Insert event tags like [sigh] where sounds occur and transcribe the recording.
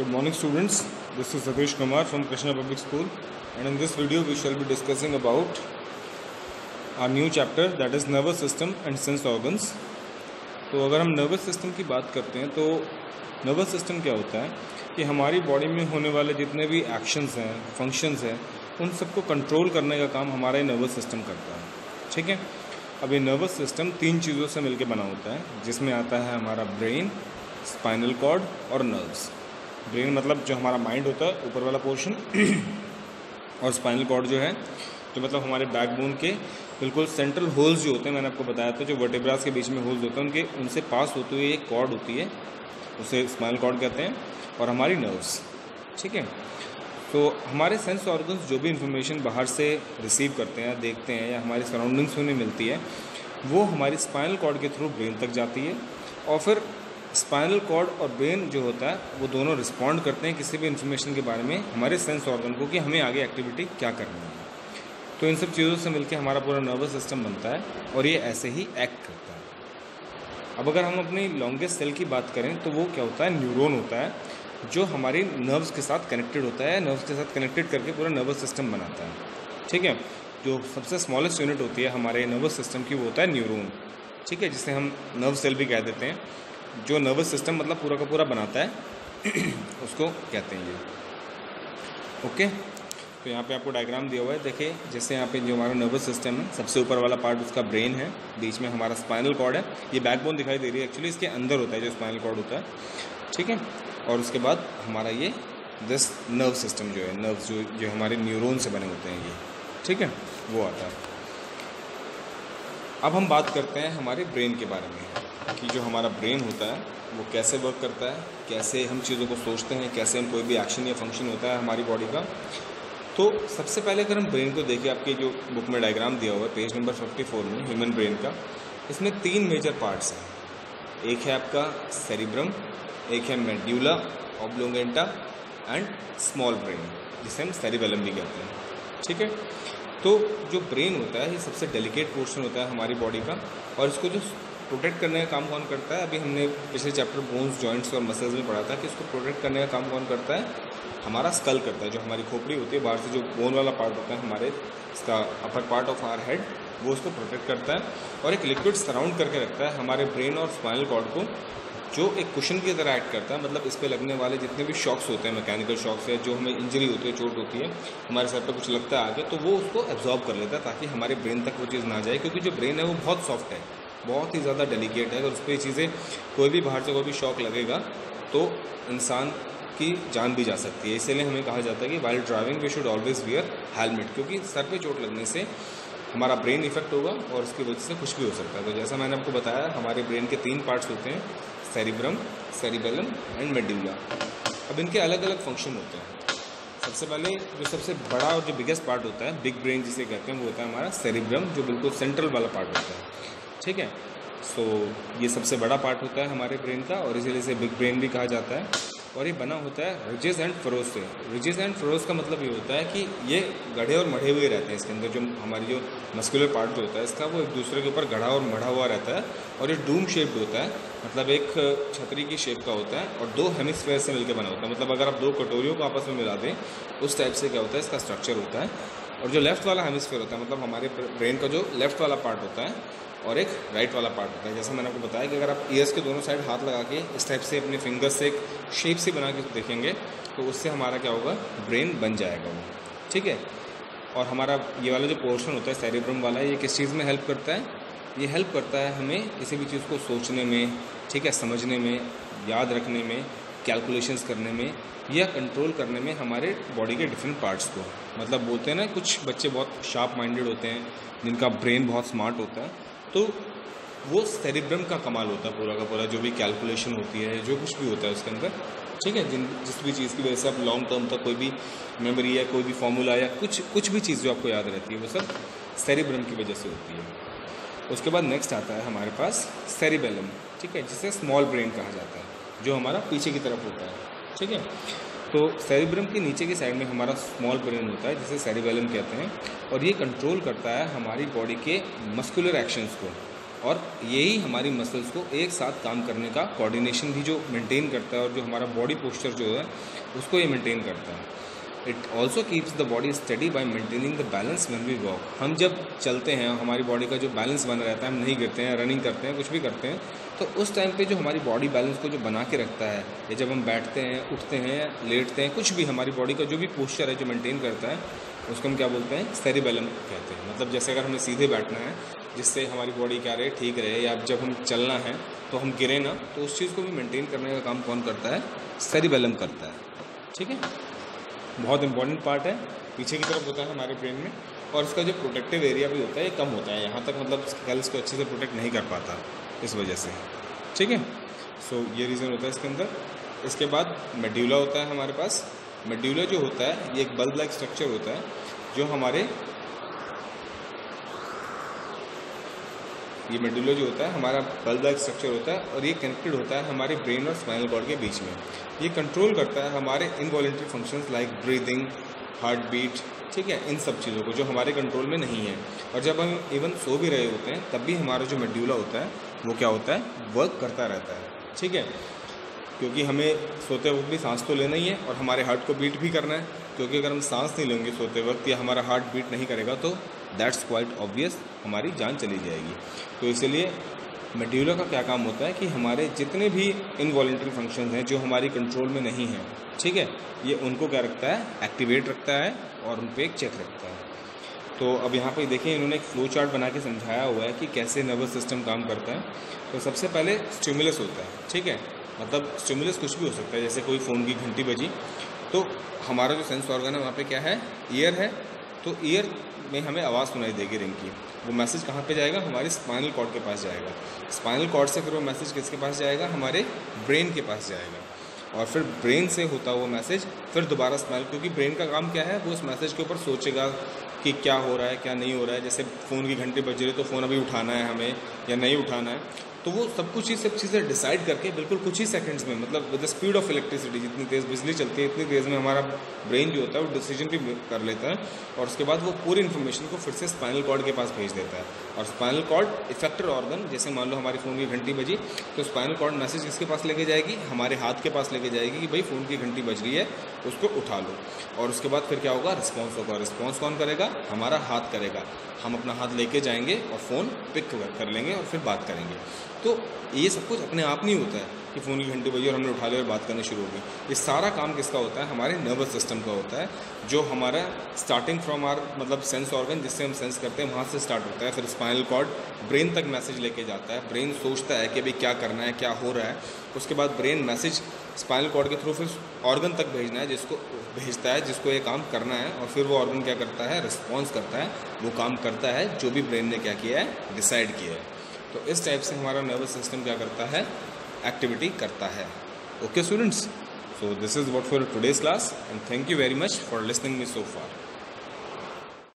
Good morning, students. This is Satish Kumar from Krishna Public School, and in this video, we shall be discussing about our new chapter, that is nervous system and sense organs. तो अगर हम nervous system की बात करते हैं तो nervous system क्या होता है कि हमारी बॉडी में होने वाले जितने भी एक्शंस हैं फ़ंक्शंस हैं, उन सबको कंट्रोल करने का काम हमारा नर्वस सिस्टम करता है ठीक है अब ये नर्वस सिस्टम तीन चीज़ों से मिलकर बना होता है, जिसमें आता है हमारा ब्रेन स्पाइनल कॉर्ड और नर्व्स ब्रेन मतलब जो हमारा माइंड होता है, ऊपर वाला पोर्शन [clears throat] और स्पाइनल कॉर्ड जो है जो मतलब हमारे बैकबोन के बिल्कुल सेंट्रल होल्स जो होते हैं, मैंने आपको बताया था, जो वर्टिब्रास के बीच में होल्स होते हैं, उनके, उनसे पास होती हुई एक कॉर्ड होती है, उसे स्पाइनल कॉर्ड कहते हैं, और हमारी नर्व्स ठीक है? तो हमारे सेंस ऑर्गन्स जो भी इंफॉर्मेशन बाहर से रिसीव करते हैं, देखते हैं, या हमारी सराउंडिंग्स में मिलती है, वो हमारी स्पाइनल कॉर्ड के थ्रू ब्रेन तक जाती है, और फिर स्पाइनल कॉर्ड और ब्रेन जो होता है, वो दोनों रिस्पॉन्ड करते हैं किसी भी इन्फॉर्मेशन के बारे में हमारे सेंस ऑर्गन को कि हमें आगे एक्टिविटी क्या करनी है। तो इन सब चीज़ों से मिलकर हमारा पूरा नर्वस सिस्टम बनता है और ये ऐसे ही एक्ट करता है। अब अगर हम अपनी लॉन्गेस्ट सेल की बात करें तो वो क्या होता है? न्यूरोन होता है, जो हमारी नर्व्स के साथ कनेक्टेड होता है नर्व्स के साथ कनेक्टेड करके पूरा नर्वस सिस्टम बनाता है। ठीक है? जो सबसे स्मॉलेस्ट यूनिट होती है हमारे नर्वस सिस्टम की, वो होता है न्यूरोन ठीक है? जिसे हम नर्व सेल भी कह देते हैं। जो नर्वस सिस्टम मतलब पूरा का पूरा बनाता है, [clears throat] उसको कहते हैं ये। ओके? तो यहाँ पे आपको डायग्राम दिया हुआ है। देखिए, जैसे यहाँ पे जो हमारा नर्वस सिस्टम है, सबसे ऊपर वाला पार्ट उसका ब्रेन है। बीच में हमारा स्पाइनल कॉर्ड है। ये बैकबोन दिखाई दे रही है। एक्चुअली इसके अंदर होता है जो स्पाइनल कॉर्ड होता है। ठीक है? और उसके बाद हमारा ये दिस नर्व सिस्टम जो है नर्व जो जो हमारे न्यूरोन से बने होते हैं ये। ठीक है? वो आता है। अब हम बात करते हैं हमारे ब्रेन के बारे में। कि जो हमारा ब्रेन होता है, वो कैसे वर्क करता है, कैसे हम चीज़ों को सोचते हैं, कैसे हम कोई भी एक्शन या फ़ंक्शन होता है हमारी बॉडी का। तो सबसे पहले अगर हम ब्रेन को देखें, आपके जो बुक में डायग्राम दिया हुआ है पेज नंबर 54 में ह्यूमन ब्रेन का, इसमें तीन मेजर पार्ट्स हैं। एक है आपका सेरिब्रम एक है medulla oblongata and small brain जिसे हम सेरिबेलम भी कहते हैं। ठीक है? तो जो ब्रेन होता है, ये सबसे डेलिकेट पोर्शन होता है हमारी बॉडी का, और इसको जो प्रोटेक्ट करने का काम कौन करता है? अभी हमने पिछले चैप्टर बोन्स जॉइंट्स और मसल्स में पढ़ा था कि इसको प्रोटेक्ट करने का काम कौन करता है? हमारा स्कल करता है, जो हमारी खोपड़ी होती है, बाहर से जो बोन वाला पार्ट होता है, हमारे इसका upper part of our head वो उसको प्रोटेक्ट करता है और एक लिक्विड सराउंड करके रखता है हमारे ब्रेन और स्पाइनल कॉर्ड को, जो एक कुशन की तरह एक्ट करता है। मतलब इस पर लगने वाले जितने भी शॉक्स होते हैं मैकेनिकल शॉक्स है जो हमें इंजरी होती है, चोट होती है, हमारे सर पर कुछ लगता है आगे तो वो उसको एब्जॉर्ब कर लेता है ताकि हमारे ब्रेन तक वो चीज़ ना जाए, क्योंकि जो ब्रेन है वो बहुत सॉफ्ट है। बहुत ही ज़्यादा डेलिकेट है अगर उस पर चीज़ें, कोई भी बाहर से कोई भी शॉक लगेगा तो इंसान की जान भी जा सकती है। इसीलिए हमें कहा जाता है कि while driving we should always wear helmet क्योंकि सर पे चोट लगने से हमारा ब्रेन इफ़ेक्ट होगा और उसकी वजह से कुछ भी हो सकता है। तो जैसा मैंने आपको बताया, हमारे ब्रेन के तीन पार्ट्स होते हैं सेरिब्रम सेरिबेलम एंड मेड्यूला अब इनके अलग अलग फ़ंक्शन होते हैं। सबसे पहले, जो सबसे बड़ा और जो बिगेस्ट पार्ट होता है बिग ब्रेन जिसे कहते हैं, वो होता है हमारा सेरिब्रम जो बिल्कुल सेंट्रल वाला पार्ट होता है। ठीक है? सो so, ये सबसे बड़ा पार्ट होता है हमारे ब्रेन का और इसीलिए इसे बिग ब्रेन भी कहा जाता है। और ये बना होता है रिजेस एंड फ्रोज से। रिजेस एंड फ्रोज का मतलब ये होता है कि ये गढ़े और मढ़े हुए रहते हैं इसके अंदर। जो हमारी जो मस्कुलर पार्ट जो होता है इसका वो एक दूसरे के ऊपर गढ़ा और मढ़ा हुआ रहता है और ये डूम शेप्ड होता है। मतलब एक छतरी की शेप का होता है और दो हेमिस्फेयर से मिलकर बना होता है। मतलब अगर आप दो कटोरियों को आपस में मिला दें उस टाइप से क्या होता है इसका स्ट्रक्चर होता है। और जो लेफ़्ट वाला हेमिस्फेयर होता है मतलब हमारे ब्रेन का जो लेफ़्ट वाला पार्ट होता है और एक राइट वाला पार्ट होता है। जैसा मैंने आपको बताया कि अगर आप ईयर्स के दोनों साइड हाथ लगा के इस टाइप से अपने फिंगर्स से एक शेप से बना के देखेंगे तो उससे हमारा क्या होगा? ब्रेन बन जाएगा वो। ठीक है? और हमारा ये वाला जो पोर्शन होता है सेरिब्रम वाला, ये किस चीज़ में हेल्प करता है? ये हेल्प करता है हमें किसी भी चीज़ को सोचने में, ठीक है, समझने में, याद रखने में कैलकुलेशंस करने में, या कंट्रोल करने में हमारे बॉडी के डिफरेंट पार्ट्स को। मतलब बोलते हैं ना, कुछ बच्चे बहुत शार्प माइंडेड होते हैं, जिनका ब्रेन बहुत स्मार्ट होता है। तो वो सेरिब्रम का कमाल होता है पूरा का पूरा, जो भी कैलकुलेशन होती है, जो कुछ भी होता है उसके अंदर। ठीक है, जिन, जिस भी चीज़ की वजह से आप लॉन्ग टर्म तक कोई भी मेमोरी या कोई भी फॉर्मूला या कुछ कुछ भी चीज़ जो आपको याद रहती है, वो सब सेरिब्रम की वजह से होती है। उसके बाद नेक्स्ट आता है हमारे पास सेरिबेलम ठीक है, जिसे स्मॉल ब्रेन कहा जाता है, जो हमारा पीछे की तरफ़ होता है। ठीक है तो सेरिब्रम के नीचे की साइड में हमारा स्मॉल ब्रेन होता है, जिसे सेरिबेलम कहते हैं, और ये कंट्रोल करता है हमारी बॉडी के मस्कुलर एक्शंस को, और यही हमारी मसल्स को एक साथ काम करने का कोऑर्डिनेशन भी जो मेंटेन करता है, और जो हमारा बॉडी पोस्चर जो है, उसको ये मेंटेन करता है। It also keeps the body steady by maintaining the balance when we walk हम जब चलते हैं, हमारी बॉडी का जो बैलेंस बना रहता है, हम नहीं गिरते हैं रनिंग करते हैं, कुछ भी करते हैं तो उस टाइम पे जो हमारी बॉडी बैलेंस को जो बना के रखता है, या जब हम बैठते हैं, उठते हैं, लेटते हैं, कुछ भी हमारी बॉडी का जो भी पोस्चर है, जो मेंटेन करता है, उसको हम क्या बोलते हैं? सेरिबेलम कहते हैं। मतलब जैसे अगर हमें सीधे बैठना है, जिससे हमारी बॉडी क्या रहे, ठीक रहे, या जब हम चलना है तो हम गिरे ना तो उस चीज़ को भी मेंटेन करने का काम कौन करता है? सेरिबेलम करता है। ठीक है? बहुत इंपॉर्टेंट पार्ट है। पीछे की तरफ़ होता है हमारे ब्रेन में, और उसका जो प्रोटेक्टिव एरिया भी होता है, ये कम होता है। यहाँ तक मतलब स्केल्स को अच्छे से प्रोटेक्ट नहीं कर पाता। इस वजह से। ठीक है? सो ये रीज़न होता है इसके अंदर। इसके बाद मेड्यूला होता है हमारे पास। मेड्यूला जो होता है, ये एक बल्ब लाइक स्ट्रक्चर होता है, जो हमारे ये मेडुला जो होता है, हमारा बल्ब लाइक स्ट्रक्चर होता है और ये कनेक्टेड होता है हमारे ब्रेन और स्पाइनल कॉर्ड के बीच में। ये कंट्रोल करता है हमारे involuntary functions like breathing heart beat ठीक है? इन सब चीज़ों को, जो हमारे कंट्रोल में नहीं है। और जब हम इवन सो भी रहे होते हैं, तब भी हमारा जो मेड्यूला होता है वो क्या होता है? वर्क करता रहता है। ठीक है? क्योंकि हमें सोते वक्त भी सांस तो लेना ही है और हमारे हार्ट को बीट भी करना है। क्योंकि अगर हम सांस नहीं लेंगे सोते वक्त या हमारा हार्ट बीट नहीं करेगा तो दैट्स क्वाइट ऑब्वियस हमारी जान चली जाएगी। तो इसलिए मेड्यूला का क्या काम होता है कि हमारे जितने भी इनवॉलेंट्री फ़ंक्शन हैं जो हमारी कंट्रोल में नहीं हैं, ठीक है? ये उनको क्या रखता है? एक्टिवेट रखता है और उन पर एक चेक रखता है। तो अब यहाँ पर देखिए, इन्होंने एक फ्लो चार्ट बना के समझाया हुआ है कि कैसे नर्वस सिस्टम काम करता है। तो सबसे पहले स्टिमुलस होता है, ठीक है? मतलब स्टिमुलस कुछ भी हो सकता है, जैसे कोई फ़ोन की घंटी बजी। तो हमारा जो सेंस ऑर्गन है, वहाँ पे क्या है? ईयर है। तो ईयर में हमें आवाज़ सुनाई देगी रिंग की। वो मैसेज कहाँ पे जाएगा? हमारे स्पाइनल कॉर्ड के पास जाएगा। स्पाइनल कॉर्ड से फिर वो मैसेज किसके पास जाएगा? हमारे ब्रेन के पास जाएगा। और फिर ब्रेन से होता हुआ मैसेज फिर दोबारा स्माइल क्योंकि ब्रेन का काम क्या है? वो उस मैसेज के ऊपर सोचेगा कि क्या हो रहा है, क्या नहीं हो रहा है। जैसे फ़ोन की घंटी बज रही है तो फ़ोन अभी उठाना है हमें या नहीं उठाना है। तो वो सब कुछ ही, सब चीज़ें डिसाइड करके बिल्कुल कुछ ही सेकंड्स में मतलब with the speed of electricity जितनी तेज़ बिजली चलती है, इतनी तेज़ में हमारा ब्रेन जो होता है वो डिसीज़न भी कर लेता है और उसके बाद वो पूरी इन्फॉर्मेशन को फिर से स्पाइनल कॉर्ड के पास भेज देता है। और स्पाइनल कॉर्ड इफेक्टर ऑर्गन जैसे मान लो हमारी फ़ोन की घंटी बजी तो स्पाइनल कॉर्ड मैसेज किसके पास लेके जाएगी? हमारे हाथ के पास लेके जाएगी कि भाई फ़ोन की घंटी बज रही है उसको उठा लो। और उसके बाद फिर क्या होगा? रिस्पॉन्स होगा। रिस्पॉन्स कौन करेगा? हमारा हाथ करेगा। हम अपना हाथ लेके जाएँगे और फ़ोन पिक कर लेंगे और फिर बात करेंगे। तो ये सब कुछ अपने आप नहीं होता है। कि फ़ोन की घंटी बजी और हमने उठा लिया और बात करनी शुरू होगी ये सारा काम किसका होता है? हमारे नर्वस सिस्टम का होता है, जो हमारा स्टार्टिंग फ्रॉम आर मतलब सेंस ऑर्गन जिससे हम सेंस करते हैं, वहाँ से स्टार्ट होता है। फिर स्पाइनल कॉर्ड ब्रेन तक मैसेज लेके जाता है। ब्रेन सोचता है कि अभी क्या करना है, क्या हो रहा है। उसके बाद ब्रेन मैसेज स्पाइनल कॉर्ड के थ्रू फिर ऑर्गन तक भेजना है, जिसको भेजता है, जिसको ये काम करना है। और फिर वो ऑर्गन क्या करता है? रिस्पॉन्स करता है। वो काम करता है, जो भी ब्रेन ने क्या किया है डिसाइड किया है। तो इस टाइप से हमारा नर्वस सिस्टम क्या करता है? एक्टिविटी करता है okay students so this is what for today's class and thank you very much for listening me so far